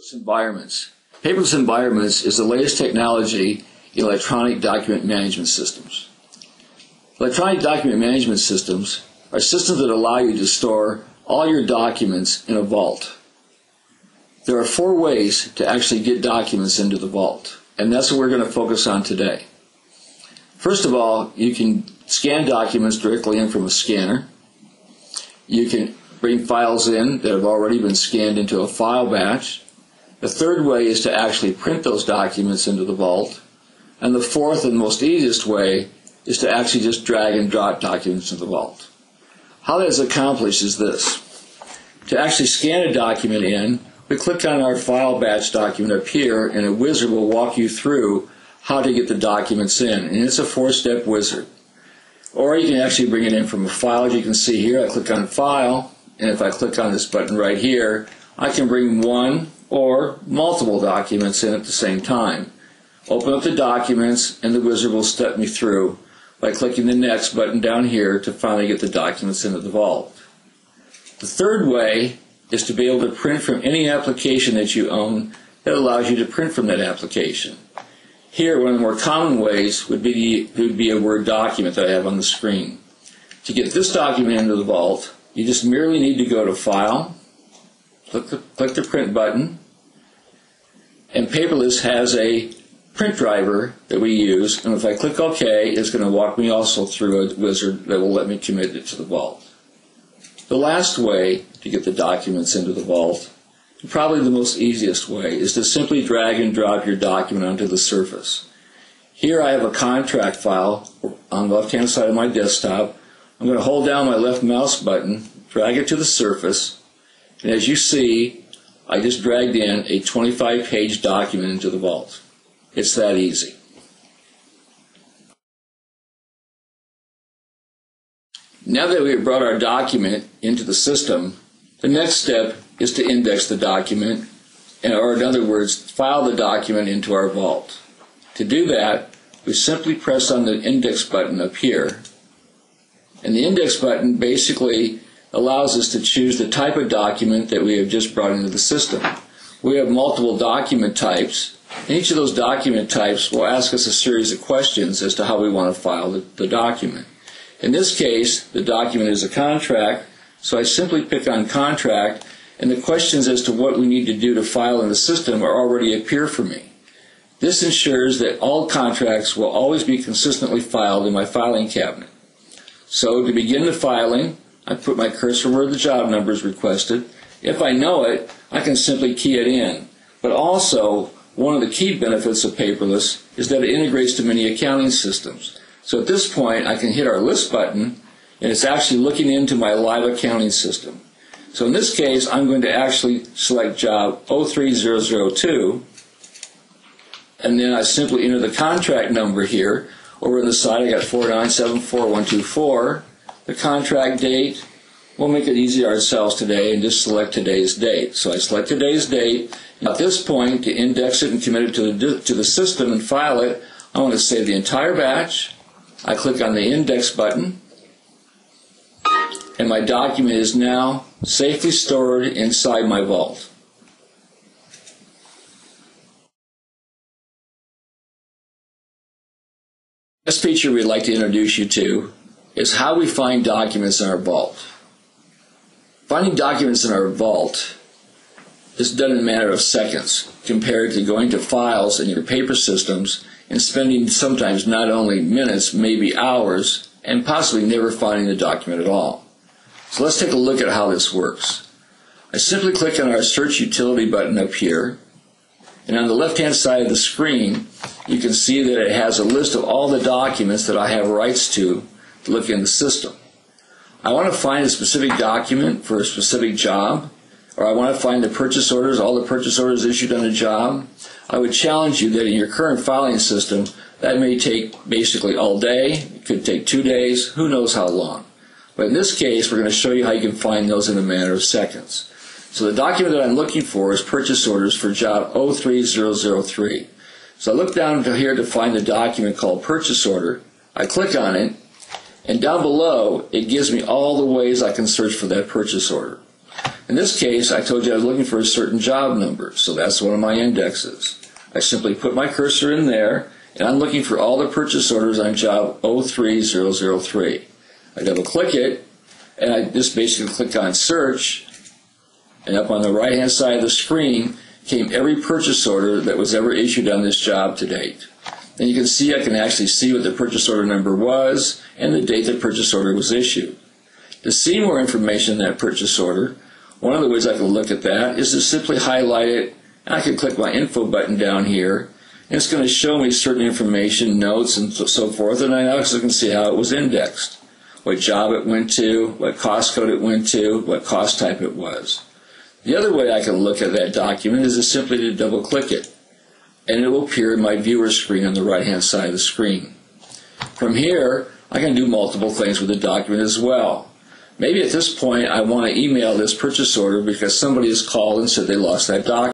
Paperless environments. Paperless environments is the latest technology in electronic document management systems. Electronic document management systems are systems that allow you to store all your documents in a vault. There are four ways to actually get documents into the vault, and that's what we're going to focus on today. First of all, you can scan documents directly in from a scanner. You can bring files in that have already been scanned into a file batch. The third way is to actually print those documents into the vault. And the fourth and most easiest way is to actually just drag and drop documents into the vault. How that is accomplished is this. To actually scan a document in, we click on our file batch document up here and a wizard will walk you through how to get the documents in. And it's a four-step wizard. Or you can actually bring it in from a file. As you can see here, I click on File, and if I click on this button right here, I can bring one or multiple documents in at the same time. Open up the documents and the wizard will step me through by clicking the next button down here to finally get the documents into the vault. The third way is to be able to print from any application that you own that allows you to print from that application. Here, one of the more common ways would be, would be a Word document that I have on the screen. To get this document into the vault, you just merely need to go to File, click the, click the Print button, and Paperless has a print driver that we use, and if I click OK, it's going to walk me also through a wizard that will let me commit it to the vault. The last way to get the documents into the vault, probably the most easiest way, is to simply drag and drop your document onto the surface. Here I have a contract file on the left-hand side of my desktop I'm going to hold down my left mouse button, drag it to the surface, and as you see, I just dragged in a 25 page document into the vault. It's that easy. Now that we've brought our document into the system, the next step is to index the document, or in other words, file the document into our vault. To do that, we simply press on the index button up here, and the index button basically allows us to choose the type of document that we have just brought into the system. We have multiple document types, and each of those document types will ask us a series of questions as to how we want to file the, the document. In this case, the document is a contract, so I simply pick on contract, and the questions as to what we need to do to file in the system are already appear for me. This ensures that all contracts will always be consistently filed in my filing cabinet. So to begin the filing, I put my cursor where the job number is requested. If I know it, I can simply key it in. But also, one of the key benefits of paperless is that it integrates to many accounting systems. So at this point, I can hit our list button, and it's actually looking into my live accounting system. So in this case, I'm going to actually select job 03002, and then I simply enter the contract number here, over on the side, I got 4974124. The contract date, we'll make it easy ourselves today and just select today's date. So I select today's date. At this point, to index it and commit it to the, to the system and file it, I want to save the entire batch. I click on the index button, and my document is now safely stored inside my vault. This feature we'd like to introduce you to is how we find documents in our vault. Finding documents in our vault is done in a matter of seconds compared to going to files in your paper systems and spending sometimes not only minutes, maybe hours, and possibly never finding the document at all. So let's take a look at how this works. I simply click on our search utility button up here and on the left-hand side of the screen, you can see that it has a list of all the documents that I have rights to to look in the system. I want to find a specific document for a specific job, or I want to find the purchase orders, all the purchase orders issued on a job. I would challenge you that in your current filing system, that may take basically all day. It could take two days, who knows how long. But in this case, we're going to show you how you can find those in a matter of seconds. So the document that I'm looking for is purchase orders for job 03003. So I look down here to find the document called purchase order. I click on it, and down below it gives me all the ways I can search for that purchase order. In this case, I told you I was looking for a certain job number, so that's one of my indexes. I simply put my cursor in there, and I'm looking for all the purchase orders on job 03003. I double click it, and I just basically click on search, and up on the right hand side of the screen came every purchase order that was ever issued on this job to date. And you can see I can actually see what the purchase order number was and the date the purchase order was issued. To see more information in that purchase order, one of the ways I can look at that is to simply highlight it, and I can click my info button down here, and it's going to show me certain information, notes, and so forth, and I also can see how it was indexed, what job it went to, what cost code it went to, what cost type it was. The other way I can look at that document is simply to double click it, and it will appear in my viewer screen on the right hand side of the screen. From here, I can do multiple things with the document as well. Maybe at this point I want to email this purchase order because somebody has called and said they lost that document.